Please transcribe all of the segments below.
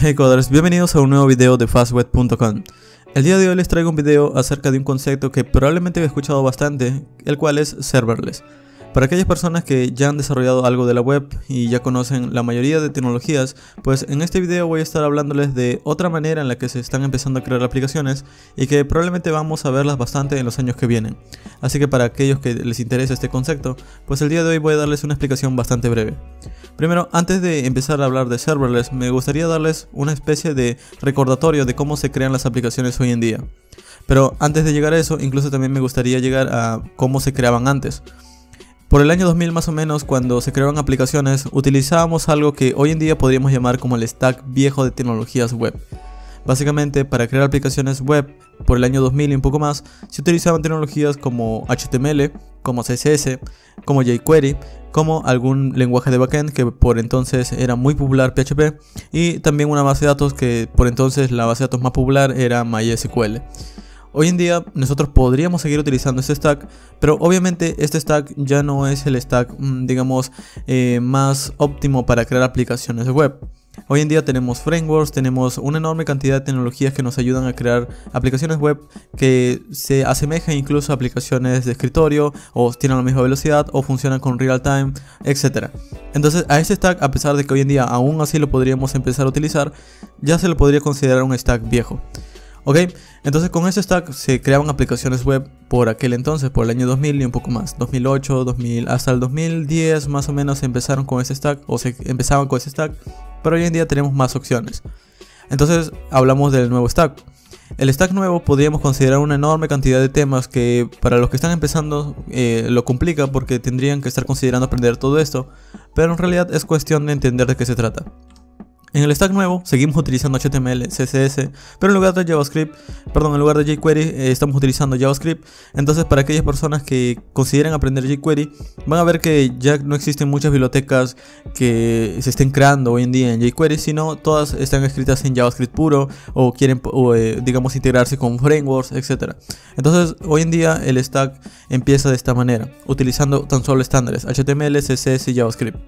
Hey coders, bienvenidos a un nuevo video de fastweb.com. El día de hoy les traigo un video acerca de un concepto que probablemente he escuchado bastante, el cual es serverless. Para aquellas personas que ya han desarrollado algo de la web y ya conocen la mayoría de tecnologías, pues en este video voy a estar hablándoles de otra manera en la que se están empezando a crear aplicaciones y que probablemente vamos a verlas bastante en los años que vienen. Así que para aquellos que les interese este concepto, pues el día de hoy voy a darles una explicación bastante breve. Primero, antes de empezar a hablar de serverless, me gustaría darles una especie de recordatorio de cómo se crean las aplicaciones hoy en día. Pero antes de llegar a eso, incluso también me gustaría llegar a cómo se creaban antes. Por el año 2000 más o menos, cuando se crearon aplicaciones, utilizábamos algo que hoy en día podríamos llamar como el stack viejo de tecnologías web. Básicamente, para crear aplicaciones web por el año 2000 y un poco más, se utilizaban tecnologías como HTML, como CSS, como jQuery, como algún lenguaje de backend que por entonces era muy popular PHP y también una base de datos que por entonces la base de datos más popular era MySQL. Hoy en día nosotros podríamos seguir utilizando este stack, pero obviamente este stack ya no es el stack, mm, digamos, eh, más óptimo para crear aplicaciones web. Hoy en día tenemos frameworks, tenemos una enorme cantidad de tecnologías que nos ayudan a crear aplicaciones web que se asemejan incluso a aplicaciones de escritorio o tienen la misma velocidad o funcionan con real time, etc. Entonces a este stack, a pesar de que hoy en día aún así lo podríamos empezar a utilizar, ya se lo podría considerar un stack viejo. Ok, entonces con ese stack se creaban aplicaciones web por aquel entonces, por el año 2000 y un poco más, 2008, 2000, hasta el 2010 más o menos empezaron con ese stack o se empezaban con ese stack, pero hoy en día tenemos más opciones. Entonces hablamos del nuevo stack. El stack nuevo podríamos considerar una enorme cantidad de temas que para los que están empezando eh, lo complica porque tendrían que estar considerando aprender todo esto, pero en realidad es cuestión de entender de qué se trata. En el stack nuevo seguimos utilizando HTML, CSS, pero en lugar de JavaScript, perdón, en lugar de jQuery eh, estamos utilizando JavaScript. Entonces, para aquellas personas que consideren aprender jQuery, van a ver que ya no existen muchas bibliotecas que se estén creando hoy en día en jQuery, sino todas están escritas en JavaScript puro o quieren, eh, digamos, integrarse con frameworks, etc. Entonces, hoy en día el stack empieza de esta manera, utilizando tan solo estándares HTML, CSS y JavaScript.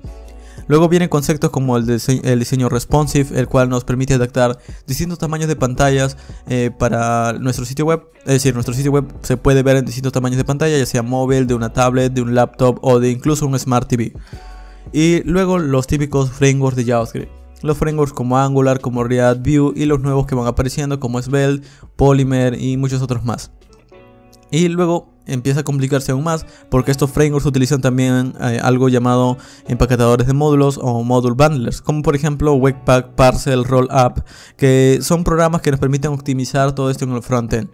Luego vienen conceptos como el, diseño responsive, el cual nos permite adaptar distintos tamaños de pantallas eh, para nuestro sitio web. Es decir, nuestro sitio web se puede ver en distintos tamaños de pantalla, ya sea móvil, de una tablet, de un laptop o de incluso un Smart TV. Y luego los típicos frameworks de JavaScript. Los frameworks como Angular, como React, Vue y los nuevos que van apareciendo como Svelte, Polymer y muchos otros más. Y luego empieza a complicarse aún más porque estos frameworks utilizan también eh, algo llamado empaquetadores de módulos o module bundlers, como por ejemplo Webpack, Parcel, Rollup, que son programas que nos permiten optimizar todo esto en el frontend.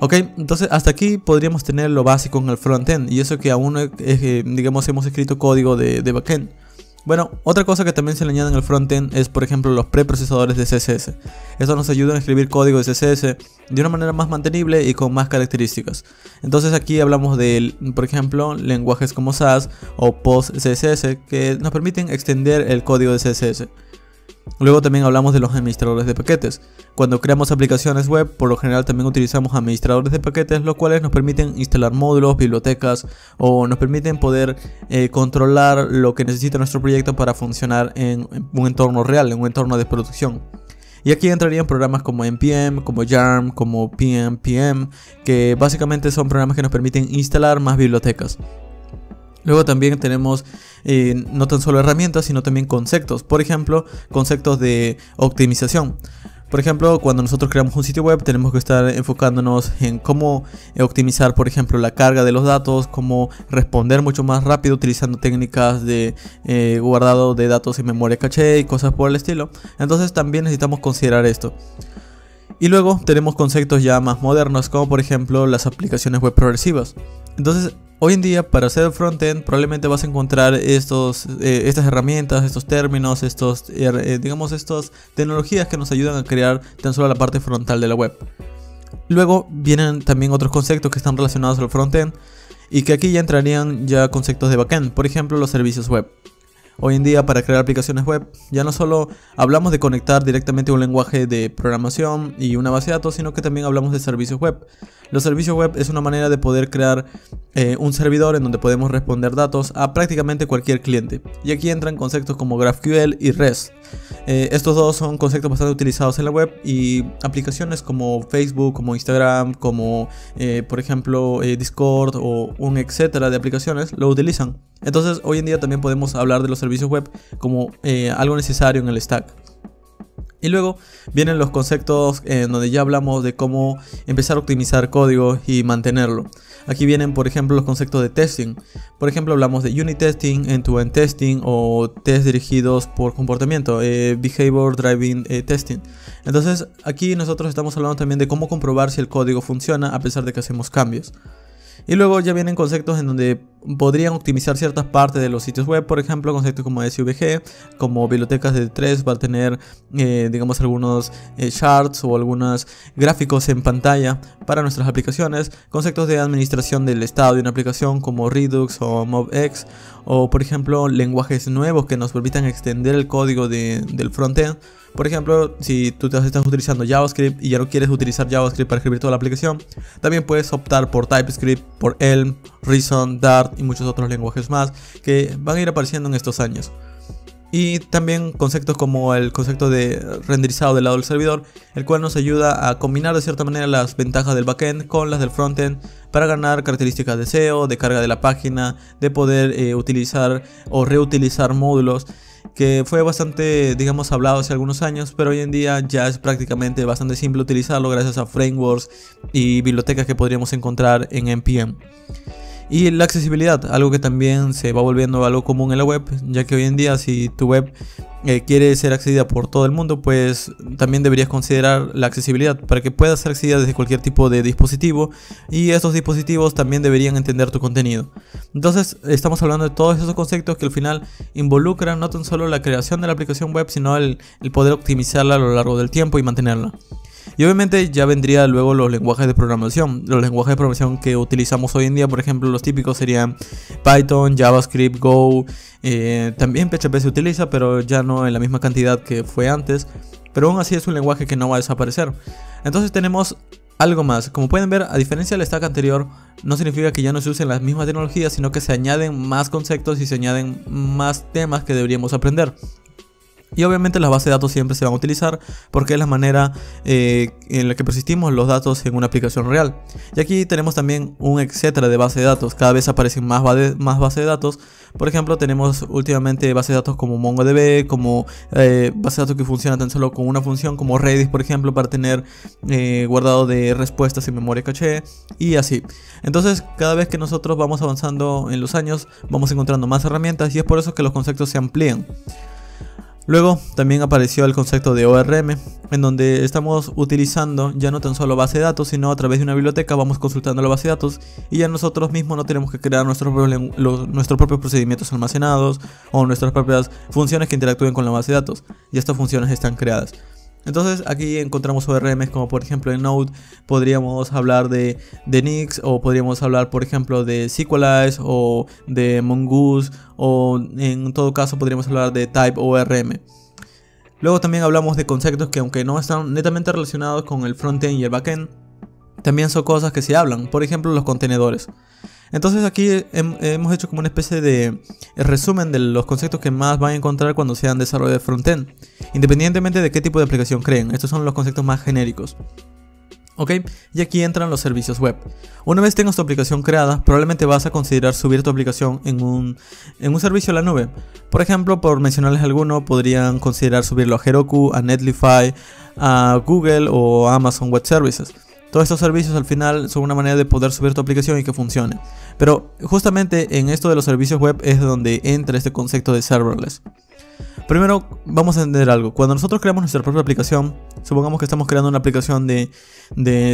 Ok, entonces hasta aquí podríamos tener lo básico en el frontend y eso que aún, eh, digamos, hemos escrito código de backend. Bueno, otra cosa que también se le añade en el frontend es por ejemplo los preprocesadores de CSS. Esto nos ayuda a escribir código de CSS de una manera más mantenible y con más características. Entonces aquí hablamos de, por ejemplo, lenguajes como SAS o PostCSS que nos permiten extender el código de CSS. Luego también hablamos de los administradores de paquetes. Cuando creamos aplicaciones web, por lo general también utilizamos administradores de paquetes, los cuales nos permiten instalar módulos, bibliotecas o nos permiten poder eh, controlar lo que necesita nuestro proyecto para funcionar en un entorno real, en un entorno de producción. Y aquí entrarían programas como NPM, como YARM, como PMPM, que básicamente son programas que nos permiten instalar más bibliotecas. Luego también tenemos eh, no tan solo herramientas, sino también conceptos. Por ejemplo, conceptos de optimización. Por ejemplo, cuando nosotros creamos un sitio web tenemos que estar enfocándonos en cómo optimizar, por ejemplo, la carga de los datos, cómo responder mucho más rápido utilizando técnicas de eh, guardado de datos en memoria caché y cosas por el estilo. Entonces también necesitamos considerar esto. Y luego tenemos conceptos ya más modernos como por ejemplo las aplicaciones web progresivas. Entonces Hoy en día para hacer frontend probablemente vas a encontrar estos, eh, estas herramientas, estos términos, estos, eh, digamos, estas tecnologías que nos ayudan a crear tan solo la parte frontal de la web. Luego vienen también otros conceptos que están relacionados al frontend y que aquí ya entrarían ya conceptos de backend, por ejemplo los servicios web. Hoy en día para crear aplicaciones web ya no solo hablamos de conectar directamente un lenguaje de programación y una base de datos, sino que también hablamos de servicios web. Los servicios web es una manera de poder crear eh, un servidor en donde podemos responder datos a prácticamente cualquier cliente. Y aquí entran conceptos como GraphQL y REST. Eh, estos dos son conceptos bastante utilizados en la web y aplicaciones como Facebook, como Instagram, como eh, por ejemplo eh, Discord o un etcétera de aplicaciones lo utilizan. Entonces hoy en día también podemos hablar de los servicios web como algo necesario en el stack. Y luego vienen los conceptos en donde ya hablamos de cómo empezar a optimizar código y mantenerlo. Aquí vienen, por ejemplo, los conceptos de testing. Por ejemplo, hablamos de unit testing, end-to-end testing o test dirigidos por comportamiento, eh, behavior driving eh, testing. Entonces, aquí nosotros estamos hablando también de cómo comprobar si el código funciona a pesar de que hacemos cambios. Y luego ya vienen conceptos en donde podrían optimizar ciertas partes de los sitios web, por ejemplo, conceptos como SVG, como bibliotecas de 3 va a tener, eh, digamos, algunos eh, charts o algunos gráficos en pantalla para nuestras aplicaciones, conceptos de administración del estado de una aplicación como Redux o MobX, o por ejemplo, lenguajes nuevos que nos permitan extender el código del frontend por ejemplo, si tú estás utilizando JavaScript y ya no quieres utilizar JavaScript para escribir toda la aplicación, también puedes optar por TypeScript, por Elm, Reason, Dart y muchos otros lenguajes más que van a ir apareciendo en estos años. Y también conceptos como el concepto de renderizado del lado del servidor, el cual nos ayuda a combinar de cierta manera las ventajas del backend con las del frontend para ganar características de SEO, de carga de la página, de poder eh, utilizar o reutilizar módulos que fue bastante, digamos, hablado hace algunos años, pero hoy en día ya es prácticamente bastante simple utilizarlo gracias a frameworks y bibliotecas que podríamos encontrar en NPM. Y la accesibilidad, algo que también se va volviendo algo común en la web, ya que hoy en día si tu web eh, quiere ser accedida por todo el mundo, pues también deberías considerar la accesibilidad para que pueda ser accedida desde cualquier tipo de dispositivo y estos dispositivos también deberían entender tu contenido. Entonces estamos hablando de todos esos conceptos que al final involucran no tan solo la creación de la aplicación web, sino el poder optimizarla a lo largo del tiempo y mantenerla. Y obviamente ya vendría luego los lenguajes de programación. Los lenguajes de programación que utilizamos hoy en día, por ejemplo, los típicos serían Python, JavaScript, Go. Eh, también PHP se utiliza, pero ya no en la misma cantidad que fue antes. Pero aún así es un lenguaje que no va a desaparecer. Entonces tenemos algo más. Como pueden ver, a diferencia del stack anterior, no significa que ya no se usen las mismas tecnologías, sino que se añaden más conceptos y se añaden más temas que deberíamos aprender. Y obviamente las bases de datos siempre se van a utilizar porque es la manera eh, en la que persistimos los datos en una aplicación real. Y aquí tenemos también un etcétera de base de datos. Cada vez aparecen más, más bases de datos. Por ejemplo, tenemos últimamente bases de datos como MongoDB, como eh, bases de datos que funcionan tan solo con una función, como Redis, por ejemplo, para tener eh, guardado de respuestas en memoria caché y así. Entonces, cada vez que nosotros vamos avanzando en los años, vamos encontrando más herramientas y es por eso que los conceptos se amplían. Luego también apareció el concepto de ORM, en donde estamos utilizando ya no tan solo base de datos, sino a través de una biblioteca vamos consultando la base de datos y ya nosotros mismos no tenemos que crear nuestros nuestros propios procedimientos almacenados o nuestras propias funciones que interactúen con la base de datos. Y estas funciones están creadas. Entonces aquí encontramos ORMs como por ejemplo en Node podríamos hablar de, de Nix o podríamos hablar por ejemplo de SQLize o de Mongoose o en todo caso podríamos hablar de Type ORM. Luego también hablamos de conceptos que aunque no están netamente relacionados con el frontend y el backend, también son cosas que se hablan, por ejemplo los contenedores. Entonces aquí hemos hecho como una especie de resumen de los conceptos que más van a encontrar cuando sean desarrollo de frontend, independientemente de qué tipo de aplicación creen. Estos son los conceptos más genéricos. Ok, y aquí entran los servicios web. Una vez tengas tu aplicación creada, probablemente vas a considerar subir tu aplicación en un, en un servicio a la nube. Por ejemplo, por mencionarles alguno, podrían considerar subirlo a Heroku, a Netlify, a Google o a Amazon Web Services. Todos estos servicios al final son una manera de poder subir tu aplicación y que funcione. Pero justamente en esto de los servicios web es donde entra este concepto de serverless. Primero vamos a entender algo. Cuando nosotros creamos nuestra propia aplicación, supongamos que estamos creando una aplicación de,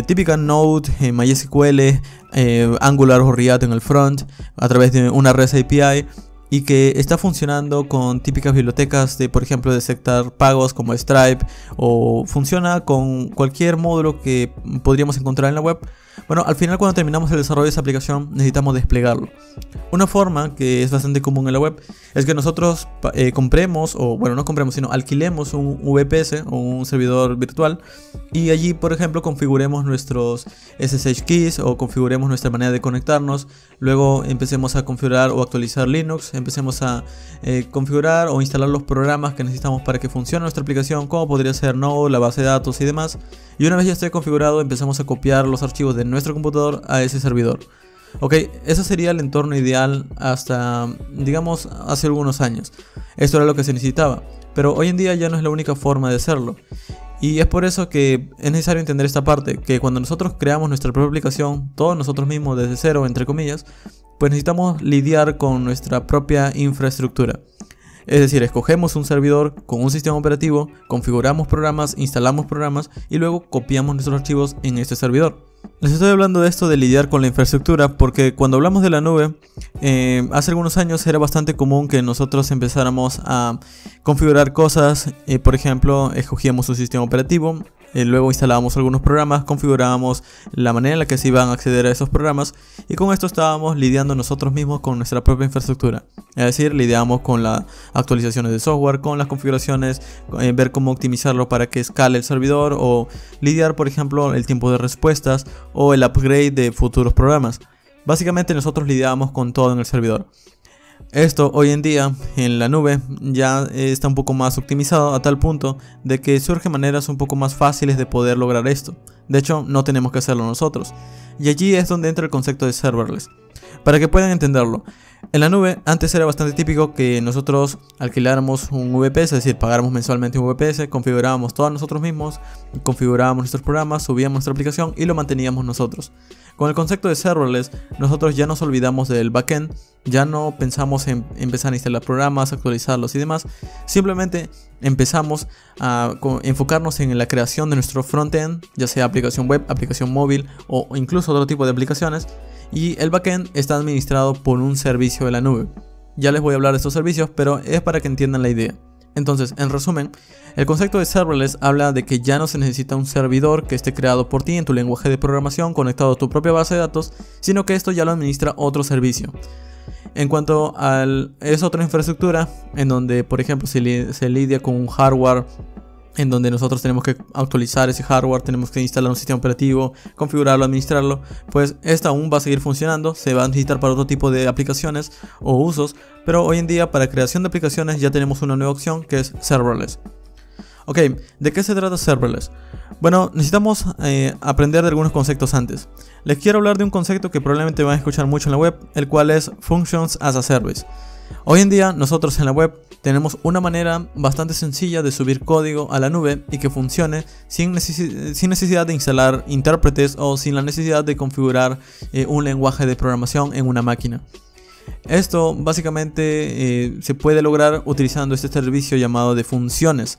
típica Node, eh, MySQL, eh, Angular o React en el front, a través de una REST API y que está funcionando con típicas bibliotecas de, por ejemplo, de aceptar pagos como Stripe o funciona con cualquier módulo que podríamos encontrar en la web. Bueno, al final cuando terminamos el desarrollo de esa aplicación necesitamos desplegarlo. Una forma que es bastante común en la web es que nosotros eh, compremos, o bueno, no compremos, sino alquilemos un VPS o un servidor virtual y allí, por ejemplo, configuremos nuestros SSH keys o configuremos nuestra manera de conectarnos. Luego empecemos a configurar o actualizar Linux empecemos a eh, configurar o instalar los programas que necesitamos para que funcione nuestra aplicación, como podría ser Node, la base de datos y demás. Y una vez ya esté configurado, empezamos a copiar los archivos de nuestro computador a ese servidor. Ok, ese sería el entorno ideal hasta, digamos, hace algunos años. Esto era lo que se necesitaba. Pero hoy en día ya no es la única forma de hacerlo. Y es por eso que es necesario entender esta parte, que cuando nosotros creamos nuestra propia aplicación, todos nosotros mismos desde cero, entre comillas, pues necesitamos lidiar con nuestra propia infraestructura. Es decir, escogemos un servidor con un sistema operativo, configuramos programas, instalamos programas y luego copiamos nuestros archivos en este servidor. Les estoy hablando de esto de lidiar con la infraestructura porque cuando hablamos de la nube, eh, hace algunos años era bastante común que nosotros empezáramos a configurar cosas, eh, por ejemplo, escogíamos un sistema operativo, eh, luego instalábamos algunos programas, configurábamos la manera en la que se iban a acceder a esos programas y con esto estábamos lidiando nosotros mismos con nuestra propia infraestructura. Es decir, lidiamos con las actualizaciones de software, con las configuraciones, ver cómo optimizarlo para que escale el servidor o lidiar, por ejemplo, el tiempo de respuestas o el upgrade de futuros programas. Básicamente nosotros lidiamos con todo en el servidor. Esto hoy en día en la nube ya está un poco más optimizado a tal punto de que surgen maneras un poco más fáciles de poder lograr esto. De hecho, no tenemos que hacerlo nosotros. Y allí es donde entra el concepto de serverless. Para que puedan entenderlo, en la nube antes era bastante típico que nosotros alquiláramos un VPS, es decir, pagáramos mensualmente un VPS, configurábamos todos nosotros mismos, configurábamos nuestros programas, subíamos nuestra aplicación y lo manteníamos nosotros. Con el concepto de serverless, nosotros ya nos olvidamos del backend, ya no pensamos en empezar a instalar programas, actualizarlos y demás, simplemente empezamos a enfocarnos en la creación de nuestro frontend, ya sea aplicación web, aplicación móvil o incluso otro tipo de aplicaciones y el backend está administrado por un servicio de la nube. Ya les voy a hablar de estos servicios, pero es para que entiendan la idea. Entonces, en resumen, el concepto de serverless habla de que ya no se necesita un servidor que esté creado por ti en tu lenguaje de programación conectado a tu propia base de datos, sino que esto ya lo administra otro servicio. En cuanto al es otra infraestructura en donde, por ejemplo, se, se lidia con un hardware en donde nosotros tenemos que actualizar ese hardware, tenemos que instalar un sistema operativo, configurarlo, administrarlo, pues esta aún va a seguir funcionando, se va a necesitar para otro tipo de aplicaciones o usos, pero hoy en día para creación de aplicaciones ya tenemos una nueva opción que es serverless. Ok, ¿de qué se trata serverless? Bueno, necesitamos eh, aprender de algunos conceptos antes. Les quiero hablar de un concepto que probablemente van a escuchar mucho en la web, el cual es Functions as a Service. Hoy en día nosotros en la web tenemos una manera bastante sencilla de subir código a la nube y que funcione sin, necesidad de instalar intérpretes o sin la necesidad de configurar eh, un lenguaje de programación en una máquina. Esto básicamente eh, se puede lograr utilizando este servicio llamado de funciones.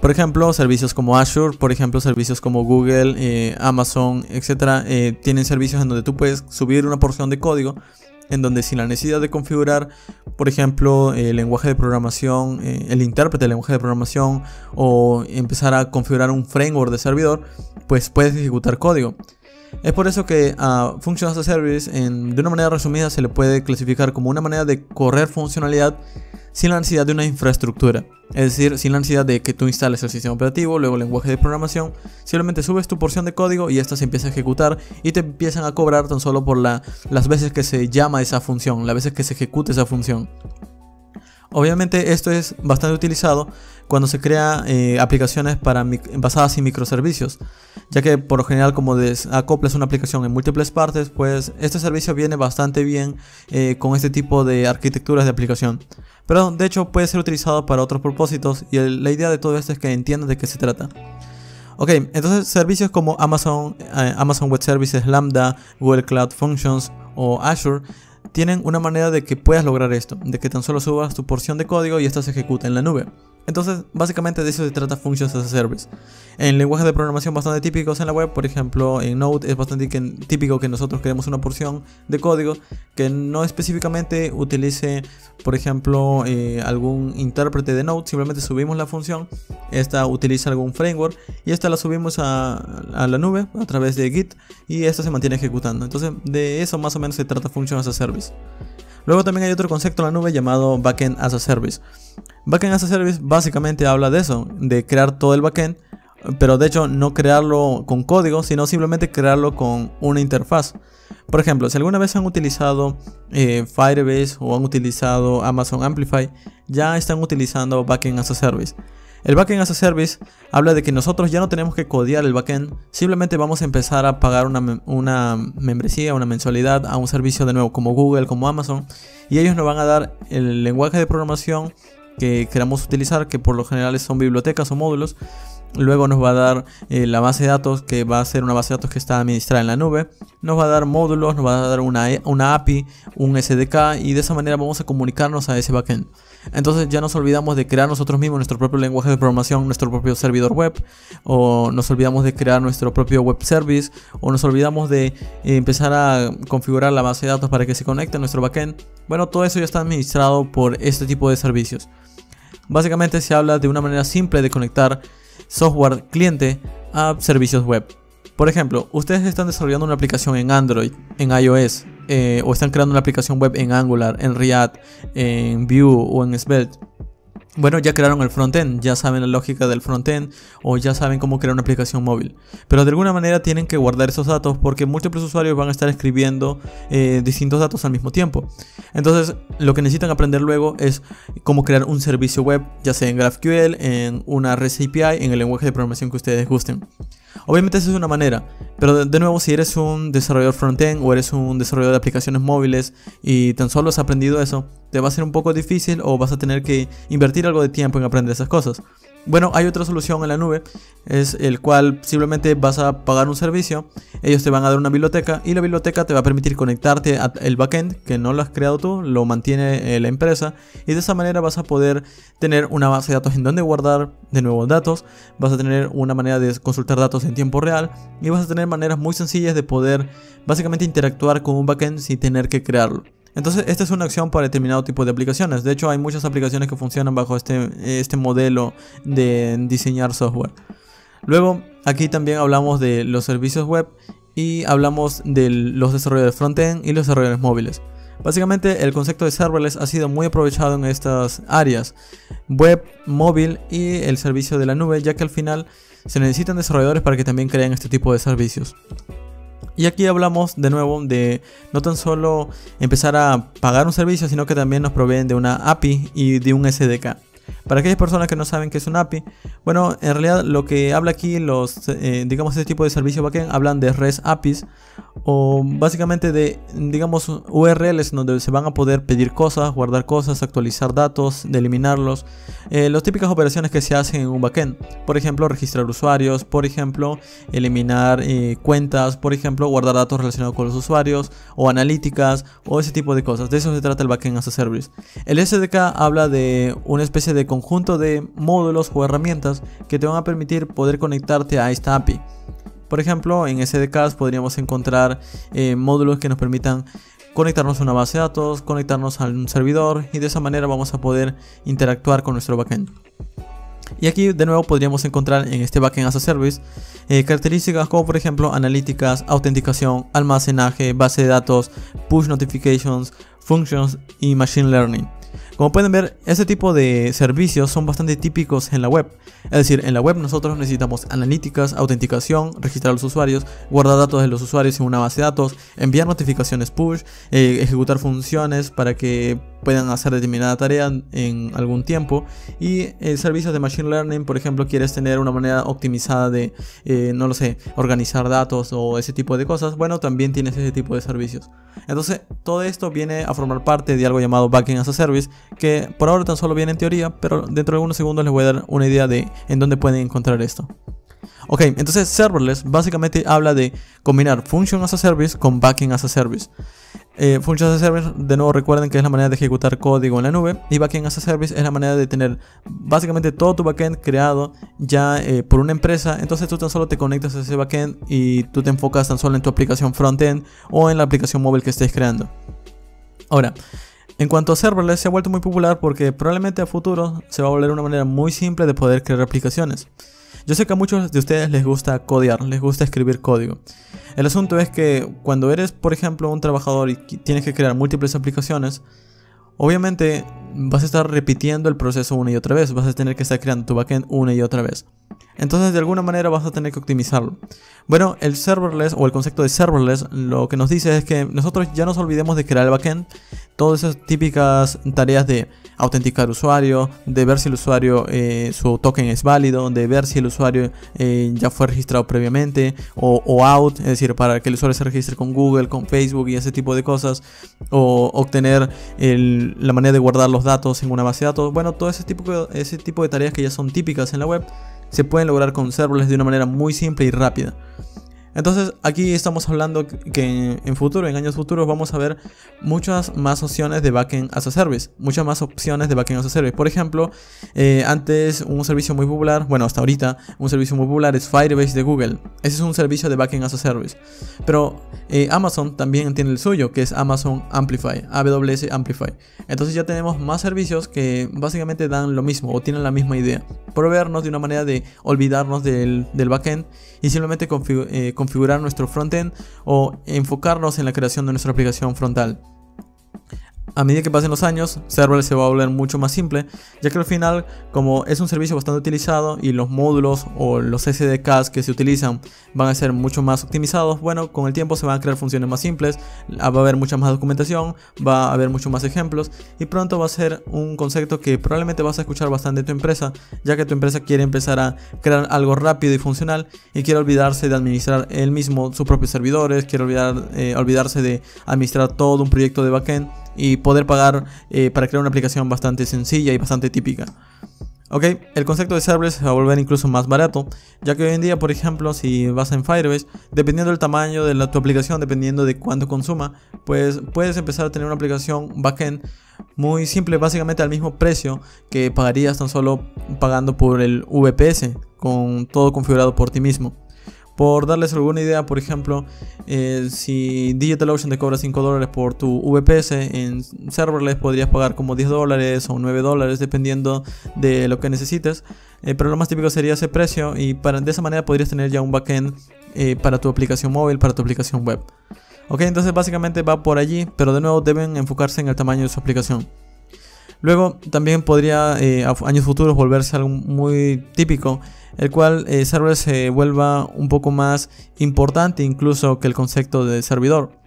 Por ejemplo, servicios como Azure, por ejemplo, servicios como Google, eh, Amazon, etcétera, tienen servicios en donde tú puedes subir una porción de código en donde sin la necesidad de configurar, por ejemplo, el lenguaje de programación, eh, el intérprete del lenguaje de programación o empezar a configurar un framework de servidor, pues puedes ejecutar código. Es por eso que a Functions as a Service, de una manera resumida, se le puede clasificar como una manera de correr funcionalidad sin la necesidad de una infraestructura. Es decir, sin la necesidad de que tú instales el sistema operativo, luego el lenguaje de programación, simplemente subes tu porción de código y esta se empieza a ejecutar y te empiezan a cobrar tan solo por las veces que se llama esa función, las veces que se ejecute esa función. Obviamente esto es bastante utilizado cuando se crea eh, aplicaciones para basadas en microservicios, ya que por lo general como acoplas una aplicación en múltiples partes, pues este servicio viene bastante bien eh, con este tipo de arquitecturas de aplicación. Pero de hecho puede ser utilizado para otros propósitos y la idea de todo esto es que entiendas de qué se trata. Ok, entonces servicios como Amazon, eh, Amazon Web Services, Lambda, Google Cloud Functions o Azure tienen una manera de que puedas lograr esto, de que tan solo subas tu porción de código y esta se ejecuta en la nube. Entonces, básicamente de eso se trata Functions as a Service. En lenguajes de programación bastante típicos en la web, por ejemplo, en Node es bastante típico que nosotros creemos una porción de código que no específicamente utilice, por ejemplo, eh, algún intérprete de Node, simplemente subimos la función, esta utiliza algún framework y esta la subimos a, a la nube a través de Git y esta se mantiene ejecutando. Entonces, de eso más o menos se trata Functions as a Service. Luego también hay otro concepto en la nube llamado Backend as a Service. Backend as a Service básicamente habla de eso, de crear todo el backend pero de hecho no crearlo con código, sino simplemente crearlo con una interfaz. Por ejemplo, si alguna vez han utilizado eh, Firebase o han utilizado Amazon Amplify, ya están utilizando Backend as a Service. El Backend as a Service habla de que nosotros ya no tenemos que codear el backend, simplemente vamos a empezar a pagar una, una, membresía, una mensualidad a un servicio de nuevo como Google, como Amazon, y ellos nos van a dar el lenguaje de programación que queramos utilizar, que por lo general son bibliotecas o módulos, Luego nos va a dar eh, la base de datos, que va a ser una base de datos que está administrada en la nube. Nos va a dar módulos, nos va a dar una, una API, un SDK y de esa manera vamos a comunicarnos a ese backend. Entonces ya nos olvidamos de crear nosotros mismos nuestro propio lenguaje de programación, nuestro propio servidor web, o nos olvidamos de crear nuestro propio web service, o nos olvidamos de eh, empezar a configurar la base de datos para que se conecte a nuestro backend. Bueno, todo eso ya está administrado por este tipo de servicios. Básicamente se habla de una manera simple de conectar software cliente a servicios web. Por ejemplo, ustedes están desarrollando una aplicación en Android, en iOS, eh, o están creando una aplicación web en Angular, en React, en Vue o en Svelte. Bueno, ya crearon el frontend, ya saben la lógica del frontend o ya saben cómo crear una aplicación móvil. Pero de alguna manera tienen que guardar esos datos porque múltiples usuarios van a estar escribiendo eh, distintos datos al mismo tiempo. Entonces, lo que necesitan aprender luego es cómo crear un servicio web, ya sea en GraphQL, en una REST API, en el lenguaje de programación que ustedes gusten. Obviamente esa es una manera, pero de, nuevo si eres un desarrollador frontend o eres un desarrollador de aplicaciones móviles y tan solo has aprendido eso, te va a ser un poco difícil o vas a tener que invertir algo de tiempo en aprender esas cosas. Bueno, hay otra solución en la nube, es el cual simplemente vas a pagar un servicio, ellos te van a dar una biblioteca y la biblioteca te va a permitir conectarte al backend que no lo has creado tú, lo mantiene eh, la empresa y de esa manera vas a poder tener una base de datos en donde guardar de nuevos datos, vas a tener una manera de consultar datos en tiempo real y vas a tener maneras muy sencillas de poder básicamente interactuar con un backend sin tener que crearlo. Entonces, esta es una acción para determinado tipo de aplicaciones. De hecho, hay muchas aplicaciones que funcionan bajo este, este modelo de diseñar software. Luego, aquí también hablamos de los servicios web y hablamos de los desarrolladores frontend y los desarrolladores móviles. Básicamente el concepto de serverless ha sido muy aprovechado en estas áreas, web, móvil y el servicio de la nube, ya que al final se necesitan desarrolladores para que también creen este tipo de servicios. Y aquí hablamos de nuevo de no tan solo empezar a pagar un servicio, sino que también nos proveen de una API y de un SDK. Para aquellas personas que no saben qué es un API, bueno, en realidad lo que habla aquí los, eh, digamos, este tipo de servicio backend hablan de REST APIs o básicamente de, digamos, URLs donde se van a poder pedir cosas, guardar cosas, actualizar datos, de eliminarlos. Eh, las típicas operaciones que se hacen en un backend, por ejemplo, registrar usuarios, por ejemplo, eliminar eh, cuentas, por ejemplo, guardar datos relacionados con los usuarios o analíticas o ese tipo de cosas. De eso se trata el backend as a service. El SDK habla de una especie de conjunto de módulos o herramientas que te van a permitir poder conectarte a esta API. Por ejemplo, en SDKs podríamos encontrar eh, módulos que nos permitan conectarnos a una base de datos, conectarnos a un servidor y de esa manera vamos a poder interactuar con nuestro backend. Y aquí de nuevo podríamos encontrar en este backend as a service eh, características como por ejemplo analíticas, autenticación, almacenaje, base de datos, push notifications, functions y machine learning. Como pueden ver, este tipo de servicios son bastante típicos en la web. Es decir, en la web nosotros necesitamos analíticas, autenticación, registrar a los usuarios, guardar datos de los usuarios en una base de datos, enviar notificaciones push, eh, ejecutar funciones para que puedan hacer determinada tarea en algún tiempo. Y el servicio de Machine Learning, por ejemplo, quieres tener una manera optimizada de, eh, no lo sé, organizar datos o ese tipo de cosas, bueno, también tienes ese tipo de servicios. Entonces, todo esto viene a formar parte de algo llamado Backend as a Service, que por ahora tan solo viene en teoría, pero dentro de algunos segundos les voy a dar una idea de en dónde pueden encontrar esto. Ok, entonces serverless básicamente habla de combinar function as a service con backend as a service. Eh, function as a service, de nuevo recuerden que es la manera de ejecutar código en la nube y backend as a service es la manera de tener básicamente todo tu backend creado ya eh, por una empresa. Entonces tú tan solo te conectas a ese backend y tú te enfocas tan solo en tu aplicación frontend o en la aplicación móvil que estés creando. Ahora, en cuanto a serverless, se ha vuelto muy popular porque probablemente a futuro se va a volver una manera muy simple de poder crear aplicaciones. Yo sé que a muchos de ustedes les gusta codear, les gusta escribir código. El asunto es que cuando eres, por ejemplo, un trabajador y tienes que crear múltiples aplicaciones, obviamente vas a estar repitiendo el proceso una y otra vez, vas a tener que estar creando tu backend una y otra vez. Entonces de alguna manera vas a tener que optimizarlo. Bueno, el serverless o el concepto de serverless lo que nos dice es que nosotros ya nos olvidemos de crear el backend, todas esas típicas tareas de autenticar usuario, de ver si el usuario eh, su token es válido, de ver si el usuario eh, ya fue registrado previamente o, out, es decir, para que el usuario se registre con Google, con Facebook y ese tipo de cosas, o obtener la manera de guardar los datos en una base de datos. Bueno, todo ese tipo, ese tipo de tareas que ya son típicas en la web se pueden lograr con serverless de una manera muy simple y rápida. Entonces aquí estamos hablando que en futuro, en años futuros, vamos a ver muchas más opciones de backend as a service, muchas más opciones de backend as a service. Por ejemplo, eh, antes un servicio muy popular, bueno, hasta ahorita un servicio muy popular es Firebase de Google. Ese es un servicio de backend as a service. Pero eh, Amazon también tiene el suyo, que es Amazon Amplify, AWS Amplify. Entonces ya tenemos más servicios que básicamente dan lo mismo o tienen la misma idea. Proveernos de una manera de olvidarnos del, del backend y simplemente eh, configurar nuestro frontend o enfocarnos en la creación de nuestra aplicación frontal. A medida que pasen los años, serverless se va a volver mucho más simple, ya que al final, como es un servicio bastante utilizado y los módulos o los SDKs que se utilizan van a ser mucho más optimizados, bueno, con el tiempo se van a crear funciones más simples, va a haber mucha más documentación, va a haber muchos más ejemplos y pronto va a ser un concepto que probablemente vas a escuchar bastante en tu empresa, ya que tu empresa quiere empezar a crear algo rápido y funcional y quiere olvidarse de administrar él mismo sus propios servidores, quiere olvidar, eh, olvidarse de administrar todo un proyecto de backend y poder pagar eh, para crear una aplicación bastante sencilla y bastante típica. Ok, el concepto de serverless se va a volver incluso más barato, ya que hoy en día, por ejemplo, si vas en Firebase, dependiendo del tamaño de tu aplicación, dependiendo de cuánto consuma, pues puedes empezar a tener una aplicación backend muy simple, básicamente al mismo precio que pagarías tan solo pagando por el VPS, con todo configurado por ti mismo. Por darles alguna idea, por ejemplo, eh, si DigitalOcean te cobra 5 dólares por tu VPS, en serverless podrías pagar como 10 dólares o 9 dólares dependiendo de lo que necesites. Eh, pero lo más típico sería ese precio y para, de esa manera podrías tener ya un backend eh, para tu aplicación móvil, para tu aplicación web. Ok, entonces básicamente va por allí, pero de nuevo deben enfocarse en el tamaño de su aplicación. Luego también podría a años futuros volverse algo muy típico el cual eh, server se vuelva un poco más importante incluso que el concepto de servidor.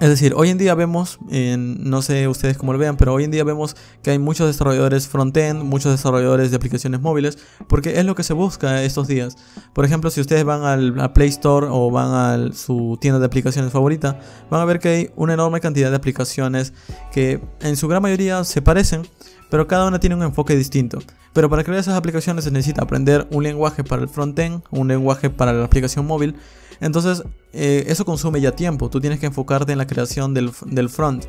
Es decir, hoy en día vemos, no sé ustedes cómo lo vean, pero hoy en día vemos que hay muchos desarrolladores front-end, muchos desarrolladores de aplicaciones móviles, porque es lo que se busca estos días. Por ejemplo, si ustedes van al Play Store o van a su tienda de aplicaciones favorita, van a ver que hay una enorme cantidad de aplicaciones que en su gran mayoría se parecen, pero cada una tiene un enfoque distinto. Pero para crear esas aplicaciones se necesita aprender un lenguaje para el frontend, un lenguaje para la aplicación móvil. Entonces, eh, eso consume ya tiempo. Tú tienes que enfocarte en la creación del, del front.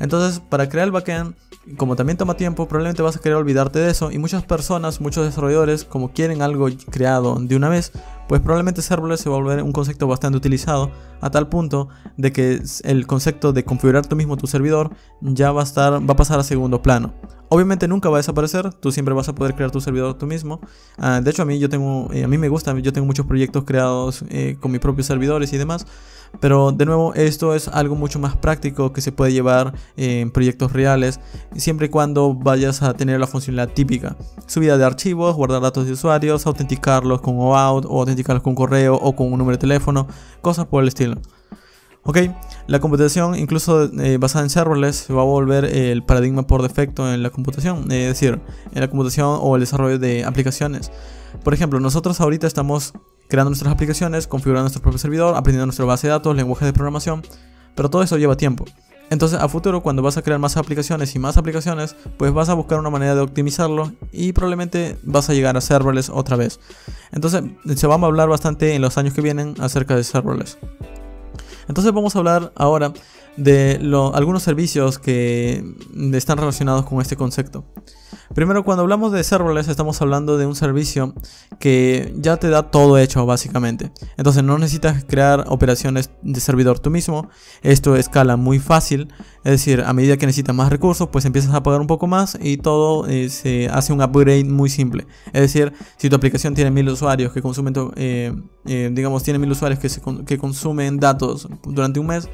Entonces, para crear el backend, como también toma tiempo, probablemente vas a querer olvidarte de eso. Y muchas personas, muchos desarrolladores, como quieren algo creado de una vez, pues probablemente serverless se va a volver un concepto bastante utilizado a tal punto de que el concepto de configurar tú mismo tu servidor ya va a estar va a pasar a segundo plano. Obviamente nunca va a desaparecer, tú siempre vas a poder crear tu servidor tú mismo. Ah, de hecho a mí yo tengo eh, a mí me gusta, yo tengo muchos proyectos creados eh, con mis propios servidores y demás. Pero de nuevo, esto es algo mucho más práctico que se puede llevar en proyectos reales, siempre y cuando vayas a tener la funcionalidad típica. Subida de archivos, guardar datos de usuarios, autenticarlos con OAuth o autenticarlos con correo o con un número de teléfono, cosas por el estilo. Ok, la computación, incluso eh, basada en serverless, va a volver el paradigma por defecto en la computación, es decir, en la computación o el desarrollo de aplicaciones. Por ejemplo, nosotros ahorita estamos creando nuestras aplicaciones, configurando nuestro propio servidor, aprendiendo nuestra base de datos, lenguaje de programación, pero todo eso lleva tiempo. Entonces a futuro cuando vas a crear más aplicaciones y más aplicaciones, pues vas a buscar una manera de optimizarlo y probablemente vas a llegar a serverless otra vez. Entonces se va a hablar bastante en los años que vienen acerca de serverless. Entonces vamos a hablar ahora de algunos servicios que están relacionados con este concepto. Primero, cuando hablamos de serverless, estamos hablando de un servicio que ya te da todo hecho, básicamente. Entonces, no necesitas crear operaciones de servidor tú mismo. Esto escala muy fácil. Es decir, a medida que necesitas más recursos, pues empiezas a pagar un poco más y todo eh, se hace un upgrade muy simple. Es decir, si tu aplicación tiene mil usuarios que consumen, eh, eh, digamos, tiene mil usuarios que, que consumen datos durante un mes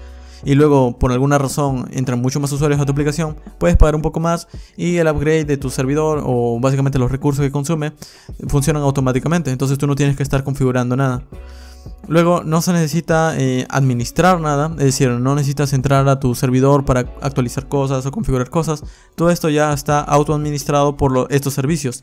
y luego por alguna razón entran muchos más usuarios a tu aplicación, puedes pagar un poco más y el upgrade de tu servidor o básicamente los recursos que consume funcionan automáticamente. Entonces tú no tienes que estar configurando nada. Luego no se necesita eh, administrar nada, es decir, no necesitas entrar a tu servidor para actualizar cosas o configurar cosas. Todo esto ya está autoadministrado por estos servicios.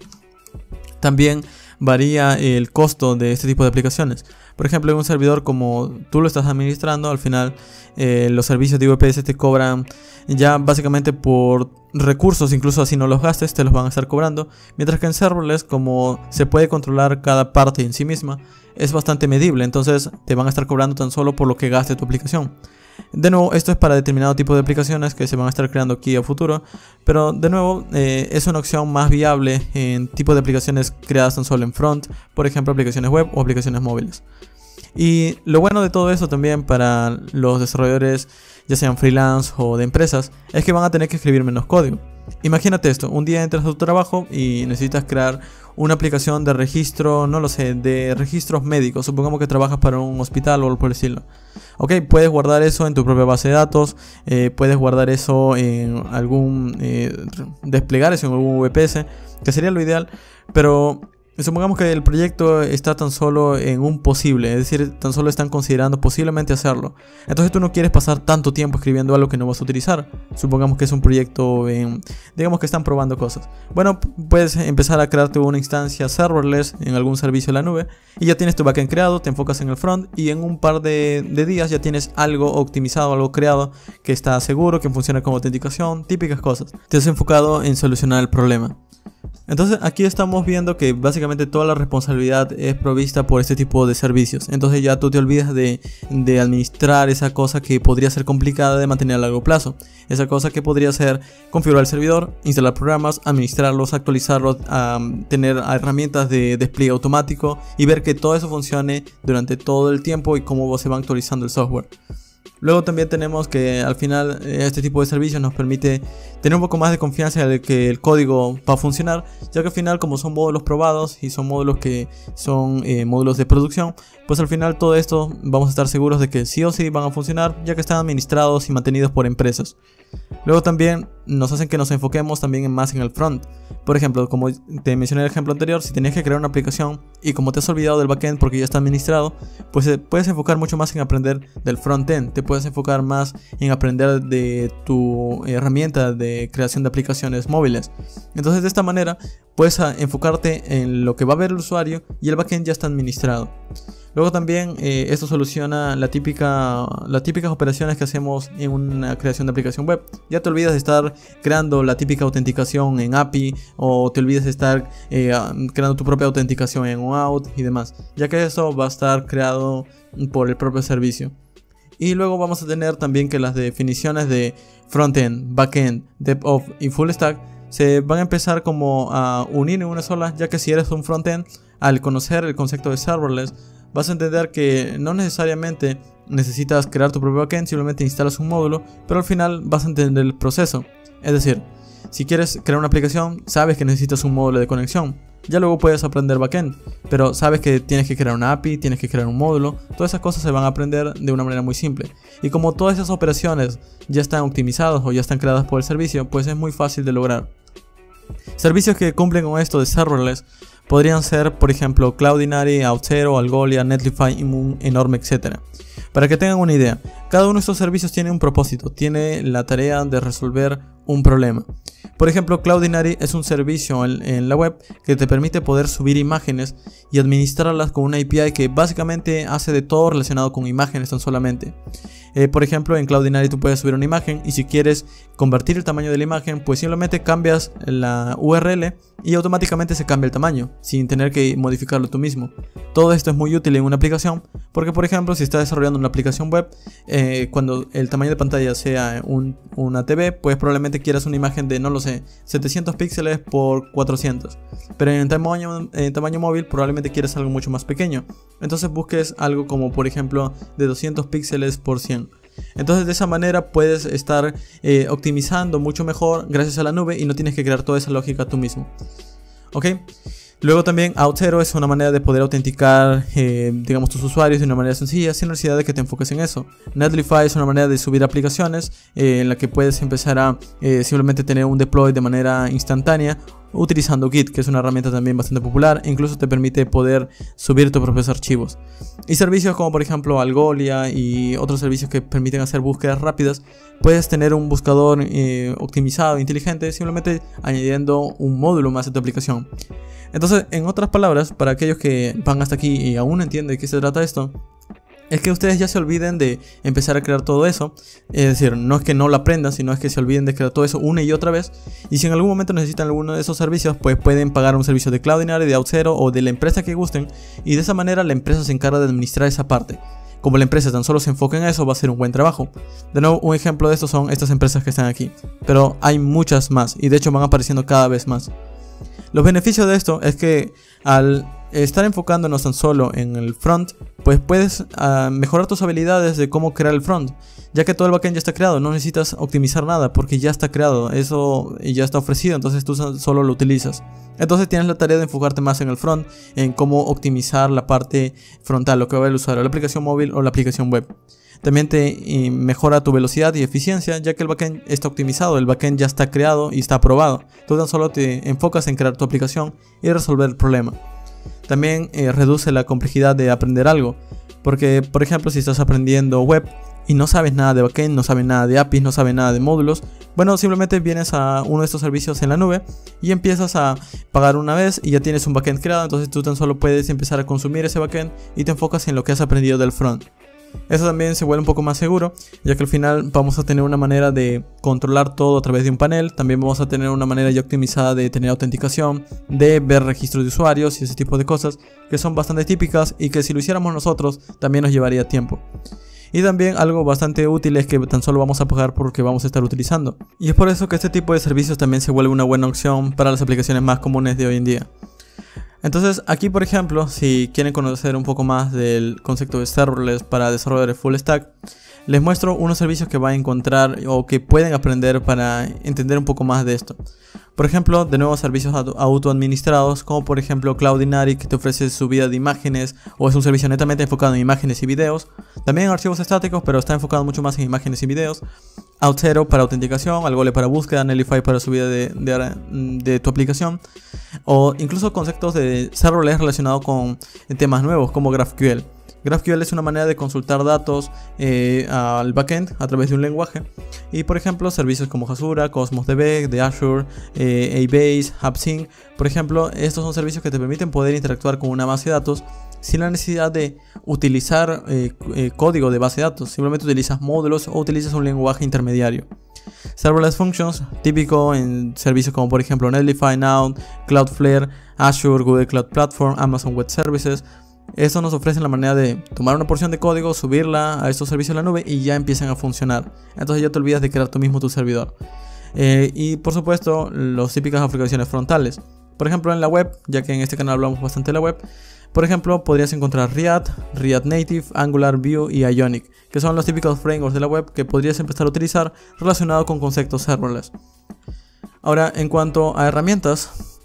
También varía el costo de este tipo de aplicaciones. Por ejemplo, en un servidor como tú lo estás administrando, al final eh, los servicios de VPS te cobran ya básicamente por recursos, incluso así no los gastes, te los van a estar cobrando. Mientras que en serverless, como se puede controlar cada parte en sí misma, es bastante medible, entonces te van a estar cobrando tan solo por lo que gaste tu aplicación. De nuevo, esto es para determinado tipo de aplicaciones que se van a estar creando aquí a futuro, pero de nuevo eh, es una opción más viable en tipo de aplicaciones creadas tan solo en front, por ejemplo aplicaciones web o aplicaciones móviles. Y lo bueno de todo eso también para los desarrolladores, ya sean freelance o de empresas, es que van a tener que escribir menos código. Imagínate esto, un día entras a tu trabajo y necesitas crear una aplicación de registro, no lo sé, de registros médicos. Supongamos que trabajas para un hospital o por decirlo. Ok, puedes guardar eso en tu propia base de datos, eh, puedes guardar eso en algún, eh, desplegar eso en algún VPS, que sería lo ideal, pero Supongamos que el proyecto está tan solo en un posible, es decir, tan solo están considerando posiblemente hacerlo. Entonces tú no quieres pasar tanto tiempo escribiendo algo que no vas a utilizar. Supongamos que es un proyecto, en, digamos que están probando cosas. Bueno, puedes empezar a crearte una instancia serverless en algún servicio de la nube y ya tienes tu backend creado, te enfocas en el front y en un par de, días ya tienes algo optimizado, algo creado que está seguro, que funciona con autenticación, típicas cosas. Te has enfocado en solucionar el problema. Entonces aquí estamos viendo que básicamente toda la responsabilidad es provista por este tipo de servicios. Entonces ya tú te olvidas de, administrar esa cosa que podría ser complicada de mantener a largo plazo. Esa cosa que podría ser configurar el servidor, instalar programas, administrarlos, actualizarlos, tener herramientas de despliegue automático y ver que todo eso funcione durante todo el tiempo y cómo se va actualizando el software. Luego también tenemos que al final eh, este tipo de servicios nos permite tener un poco más de confianza de que el código va a funcionar, ya que al final como son módulos probados y son módulos que son eh, módulos de producción, pues al final todo esto vamos a estar seguros de que sí o sí van a funcionar, ya que están administrados y mantenidos por empresas. Luego también nos hacen que nos enfoquemos también más en el front. Por ejemplo, como te mencioné en el ejemplo anterior, si tenías que crear una aplicación y como te has olvidado del backend porque ya está administrado, pues te puedes enfocar mucho más en aprender del frontend. Te puedes enfocar más en aprender de tu herramienta de creación de aplicaciones móviles. Entonces de esta manera puedes enfocarte en lo que va a ver el usuario y el backend ya está administrado. Luego también eh, esto soluciona la típica, las típicas operaciones que hacemos en una creación de aplicación web. Ya te olvidas de estar creando la típica autenticación en API o te olvidas de estar eh, creando tu propia autenticación en OAuth y demás, ya que eso va a estar creado por el propio servicio. Y luego vamos a tener también que las definiciones de frontend, backend, DevOps y full stack se van a empezar como a unir en una sola, ya que si eres un frontend, al conocer el concepto de serverless, vas a entender que no necesariamente necesitas crear tu propio backend, simplemente instalas un módulo, pero al final vas a entender el proceso. Es decir, si quieres crear una aplicación, sabes que necesitas un módulo de conexión. Ya luego puedes aprender backend, pero sabes que tienes que crear una API, tienes que crear un módulo, todas esas cosas se van a aprender de una manera muy simple. Y como todas esas operaciones ya están optimizadas o ya están creadas por el servicio, pues es muy fácil de lograr. Servicios que cumplen con esto de serverless Podrían ser, por ejemplo, Cloudinary, Auth0, Algolia, Netlify, Immun, Enorme, etc. Para que tengan una idea, cada uno de estos servicios tiene un propósito, tiene la tarea de resolver un problema. Por ejemplo, Cloudinary es un servicio en, la web que te permite poder subir imágenes y administrarlas con una API que básicamente hace de todo relacionado con imágenes tan solamente. Eh, por ejemplo, en Cloudinary tú puedes subir una imagen y si quieres convertir el tamaño de la imagen, pues simplemente cambias la URL y automáticamente se cambia el tamaño, sin tener que modificarlo tú mismo. Todo esto es muy útil en una aplicación, porque por ejemplo, si estás desarrollando una aplicación web, cuando el tamaño de pantalla sea una TV, pues probablemente quieras una imagen de, no lo sé, 700 píxeles por 400. Pero en tamaño, en tamaño móvil probablemente quieras algo mucho más pequeño. Entonces busques algo como por ejemplo de 200 píxeles por 100. Entonces de esa manera puedes estar eh, optimizando mucho mejor gracias a la nube y no tienes que crear toda esa lógica tú mismo. ¿Ok? Luego también Auth0 es una manera de poder autenticar, eh, digamos, tus usuarios de una manera sencilla, sin necesidad de que te enfoques en eso. Netlify es una manera de subir aplicaciones eh, en la que puedes empezar a eh, simplemente tener un deploy de manera instantánea utilizando Git, que es una herramienta también bastante popular e incluso te permite poder subir tus propios archivos. Y servicios como por ejemplo Algolia y otros servicios que permiten hacer búsquedas rápidas, puedes tener un buscador eh, optimizado, inteligente, simplemente añadiendo un módulo más a tu aplicación. Entonces, en otras palabras, para aquellos que van hasta aquí y aún entienden de qué se trata esto, es que ustedes ya se olviden de empezar a crear todo eso. Es decir, no es que no lo aprendan, sino es que se olviden de crear todo eso una y otra vez. Y si en algún momento necesitan alguno de esos servicios, pues pueden pagar un servicio de Cloudinary, de Auth0 o de la empresa que gusten. Y de esa manera la empresa se encarga de administrar esa parte. Como la empresa tan solo se enfoca en eso, va a ser un buen trabajo. De nuevo, un ejemplo de esto son estas empresas que están aquí. Pero hay muchas más y de hecho van apareciendo cada vez más. Los beneficios de esto es que al estar enfocándonos tan solo en el front, pues puedes ah, mejorar tus habilidades de cómo crear el front, ya que todo el backend ya está creado, no necesitas optimizar nada porque ya está creado, eso ya está ofrecido, entonces tú solo lo utilizas. Entonces tienes la tarea de enfocarte más en el front, en cómo optimizar la parte frontal, lo que va a usuario, la aplicación móvil o la aplicación web. También te mejora tu velocidad y eficiencia, ya que el backend está optimizado, el backend ya está creado y está aprobado. Tú tan solo te enfocas en crear tu aplicación y resolver el problema. También eh, reduce la complejidad de aprender algo. Porque, por ejemplo, si estás aprendiendo web y no sabes nada de backend, no sabes nada de APIs, no sabes nada de módulos, bueno, simplemente vienes a uno de estos servicios en la nube y empiezas a pagar una vez y ya tienes un backend creado, entonces tú tan solo puedes empezar a consumir ese backend y te enfocas en lo que has aprendido del front. Eso también se vuelve un poco más seguro, ya que al final vamos a tener una manera de controlar todo a través de un panel. También vamos a tener una manera ya optimizada de tener autenticación, de ver registros de usuarios y ese tipo de cosas que son bastante típicas y que si lo hiciéramos nosotros también nos llevaría tiempo. Y también algo bastante útil es que tan solo vamos a pagar por lo que vamos a estar utilizando. Y es por eso que este tipo de servicios también se vuelve una buena opción para las aplicaciones más comunes de hoy en día. Entonces aquí por ejemplo, si quieren conocer un poco más del concepto de serverless para desarrolladores full stack, les muestro unos servicios que van a encontrar o que pueden aprender para entender un poco más de esto. Por ejemplo, de nuevo servicios autoadministrados, como por ejemplo Cloudinary, que te ofrece subida de imágenes, o es un servicio netamente enfocado en imágenes y videos. También en archivos estáticos, pero está enfocado mucho más en imágenes y videos. Auth0 para autenticación, Algole para búsqueda, Netlify para subida de, de, tu aplicación. O incluso conceptos de serverless relacionados con temas nuevos, como GraphQL. GraphQL es una manera de consultar datos eh, al backend a través de un lenguaje. Y por ejemplo, servicios como Hasura, Cosmos DB, de Azure, eh, A-Base, HubSync, por ejemplo, estos son servicios que te permiten poder interactuar con una base de datos sin la necesidad de utilizar eh, código de base de datos. Simplemente utilizas módulos o utilizas un lenguaje intermediario. Serverless Functions, típico en servicios como por ejemplo Netlify Now, Cloudflare, Azure, Google Cloud Platform, Amazon Web Services, esto nos ofrece la manera de tomar una porción de código, subirla a estos servicios en la nube y ya empiezan a funcionar. Entonces ya te olvidas de crear tú mismo tu servidor. Eh, y por supuesto, las típicas aplicaciones frontales. Por ejemplo, en la web, ya que en este canal hablamos bastante de la web, por ejemplo, podrías encontrar React, React Native, Angular, Vue y Ionic, que son los típicos frameworks de la web que podrías empezar a utilizar relacionados con conceptos serverless. Ahora, en cuanto a herramientas,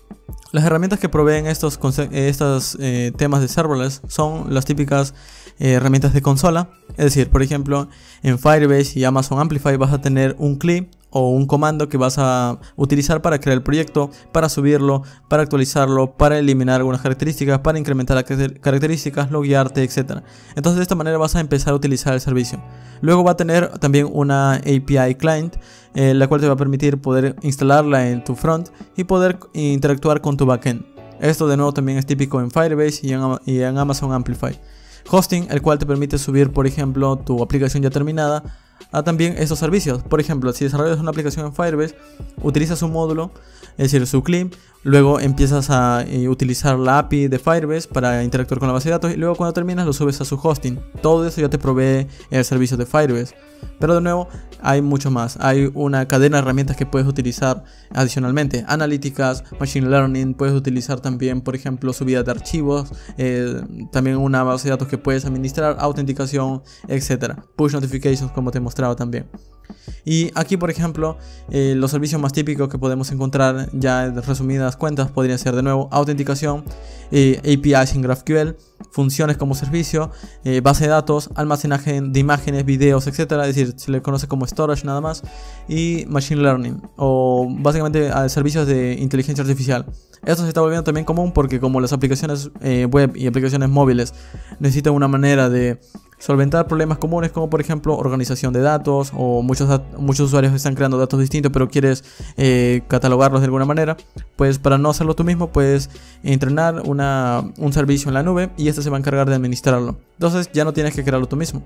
las herramientas que proveen estos, estos eh, temas de serverless son las típicas eh, herramientas de consola. Es decir, por ejemplo, en Firebase y Amazon Amplify vas a tener un clip o un comando que vas a utilizar para crear el proyecto, para subirlo, para actualizarlo, para eliminar algunas características, para incrementar las características, loguearte, etc. Entonces de esta manera vas a empezar a utilizar el servicio. Luego va a tener también una API client, eh, la cual te va a permitir poder instalarla en tu front y poder interactuar con tu backend. Esto de nuevo también es típico en Firebase y en, y en Amazon Amplify. Hosting, el cual te permite subir, por ejemplo, tu aplicación ya terminada a también esos servicios. Por ejemplo, si desarrollas una aplicación en Firebase, utilizas un módulo, es decir, su clip, luego empiezas a eh, utilizar la API de Firebase para interactuar con la base de datos y luego cuando terminas lo subes a su hosting. Todo eso ya te provee el servicio de Firebase. Pero de nuevo, hay mucho más. Hay una cadena de herramientas que puedes utilizar adicionalmente. Analíticas, Machine Learning, puedes utilizar también, por ejemplo, subida de archivos, eh, también una base de datos que puedes administrar, autenticación, etc. Push notifications, como te mostrado también. Y aquí, por ejemplo, eh, los servicios más típicos que podemos encontrar, ya de resumidas cuentas, podrían ser de nuevo autenticación, eh, APIs en GraphQL, funciones como servicio, eh, base de datos, almacenaje de imágenes, videos, etc. Es decir, se le conoce como storage nada más, y machine learning, o básicamente servicios de inteligencia artificial. Esto se está volviendo también común porque como las aplicaciones web y aplicaciones móviles necesitan una manera de solventar problemas comunes como por ejemplo organización de datos o muchos, muchos usuarios están creando datos distintos pero quieres eh, catalogarlos de alguna manera, pues para no hacerlo tú mismo puedes entrenar una, un servicio en la nube y este se va a encargar de administrarlo. Entonces ya no tienes que crearlo tú mismo.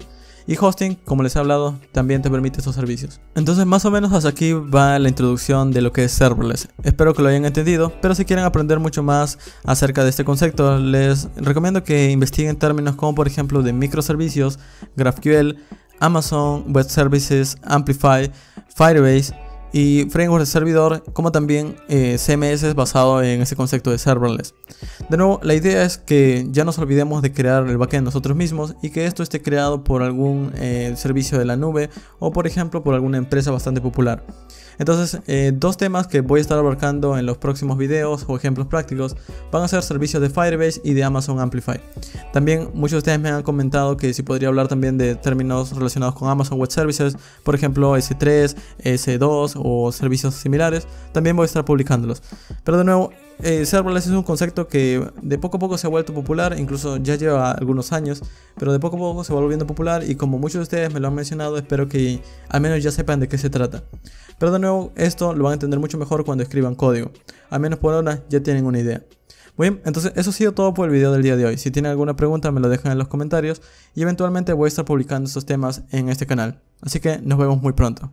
Y hosting, como les he hablado, también te permite estos servicios. Entonces más o menos hasta aquí va la introducción de lo que es serverless. Espero que lo hayan entendido, pero si quieren aprender mucho más acerca de este concepto, les recomiendo que investiguen términos como por ejemplo de microservicios, GraphQL, Amazon Web Services, Amplify, Firebase, y framework de servidor, como también eh, CMS basado en ese concepto de serverless. De nuevo, la idea es que ya nos olvidemos de crear el backend nosotros mismos y que esto esté creado por algún eh, servicio de la nube o por ejemplo por alguna empresa bastante popular. Entonces, eh, dos temas que voy a estar abarcando en los próximos videos o ejemplos prácticos van a ser servicios de Firebase y de Amazon Amplify. También muchos de ustedes me han comentado que si podría hablar también de términos relacionados con Amazon Web Services, por ejemplo S3, S2 o servicios similares. También voy a estar publicándolos. Pero de nuevo, eh, es un concepto que de poco a poco se ha vuelto popular, incluso ya lleva algunos años, pero de poco a poco se va volviendo popular y como muchos de ustedes me lo han mencionado, espero que al menos ya sepan de qué se trata. Pero de nuevo, esto lo van a entender mucho mejor cuando escriban código. Al menos por ahora ya tienen una idea. Muy bien, entonces eso ha sido todo por el video del día de hoy. Si tienen alguna pregunta me lo dejan en los comentarios y eventualmente voy a estar publicando estos temas en este canal. Así que nos vemos muy pronto.